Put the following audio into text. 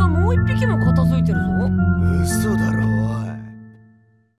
がもう一匹も固